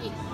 Kentucky.